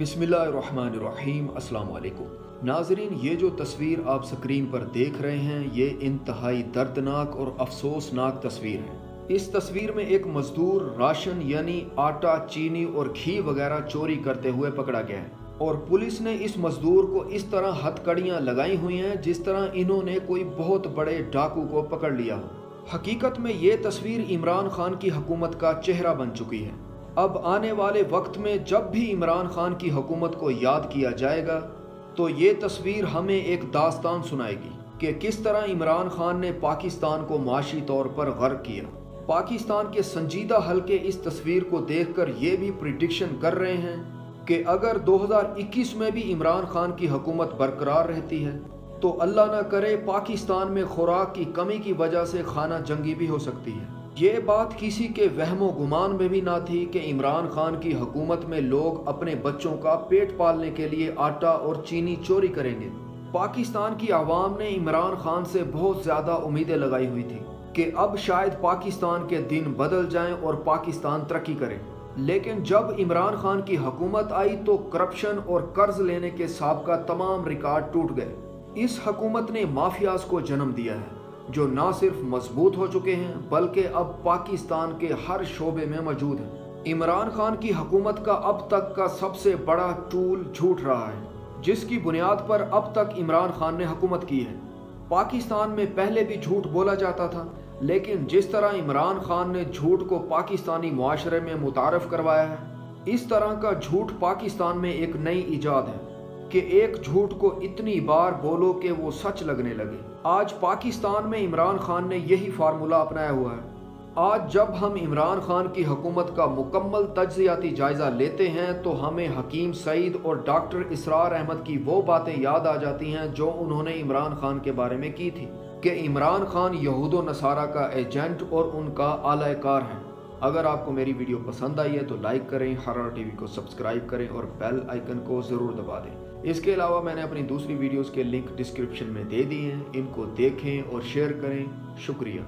بسم اللہ الرحمن الرحیم، السلام علیکم۔ ناظرین، یہ جو تصویر آپ سکرین پر دیکھ رہے ہیں، یہ انتہائی دردناک اور افسوسناک تصویر ہے۔ اس تصویر میں ایک مزدور راشن یعنی آٹا، چینی اور گھی وغیرہ چوری کرتے ہوئے پکڑا گیا ہے۔ اور پولیس نے اس مزدور کو اس طرح ہتھ کڑیاں لگائی ہوئی ہیں، جس طرح انہوں نے کوئی بہت بڑے ڈاکو کو پکڑ لیا ہو۔ حقیقت میں یہ تصویر عمران خان کی حکومت کا چہرہ بن چکی ہے۔ اب آنے والے وقت میں جب بھی عمران خان کی حکومت کو یاد کیا جائے گا، تو یہ تصویر ہمیں ایک داستان سنائے گی کہ کس طرح عمران خان نے پاکستان کو معاشی طور پر غرق کیا۔ پاکستان کے سنجیدہ حلقے اس تصویر کو دیکھ کر یہ بھی پریڈکشن کر رہے ہیں کہ اگر دو ہزار اکیس میں بھی عمران خان کی حکومت برقرار رہتی ہے، تو اللہ نہ کرے پاکستان میں خوراک کی کمی کی وجہ سے خانہ جنگی بھی ہو سکتی ہے۔ یہ بات کسی کے وہم و گمان میں بھی نہ تھی کہ عمران خان کی حکومت میں لوگ اپنے بچوں کا پیٹ پالنے کے لیے آٹا اور چینی چوری کریں گے۔ پاکستان کی عوام نے عمران خان سے بہت زیادہ امیدیں لگائی ہوئی تھی کہ اب شاید پاکستان کے دن بدل جائیں اور پاکستان ترقی کرے۔ لیکن جب عمران خان کی حکومت آئی تو کرپشن اور قرض لینے کے سابقہ تمام ریکارڈ ٹوٹ گئے۔ اس حکومت نے مافیاز کو جنم دیا ہے۔ جو نہ صرف مضبوط ہو چکے ہیں، بلکہ اب پاکستان کے ہر شعبے میں موجود ہیں۔ عمران خان کی حکومت کا اب تک کا سب سے بڑا ٹول جھوٹ رہا ہے، جس کی بنیاد پر اب تک عمران خان نے حکومت کی ہے۔ پاکستان میں پہلے بھی جھوٹ بولا جاتا تھا، لیکن جس طرح عمران خان نے جھوٹ کو پاکستانی معاشرے میں متعارف کروایا ہے، اس طرح کا جھوٹ پاکستان میں ایک نئی ایجاد ہے۔ کہ ایک جھوٹ کو اتنی بار بولو کہ وہ سچ لگنے لگے۔ آج پاکستان میں عمران خان نے یہی فارمولہ اپنایا ہوا ہے۔ آج جب ہم عمران خان کی حکومت کا مکمل تجزیاتی جائزہ لیتے ہیں تو ہمیں حکیم سعید اور ڈاکٹر اسرار احمد کی وہ باتیں یاد آ جاتی ہیں جو انہوں نے عمران خان کے بارے میں کی تھی کہ عمران خان یہود و نصارہ کا ایجنٹ اور ان کا اعلی کار ہیں۔ اگر آپ کو میری ویڈیو پسند آئی ہے تو لائک کریں ہرار ٹی وی کو سبسکرائب کریں اور بیل آئیکن کو ضرور دبا دیں۔ اس کے علاوہ میں نے اپنی دوسری ویڈیوز کے لنک ڈسکرپشن میں دے دی ہیں، ان کو دیکھیں اور شیئر کریں۔ شکریہ۔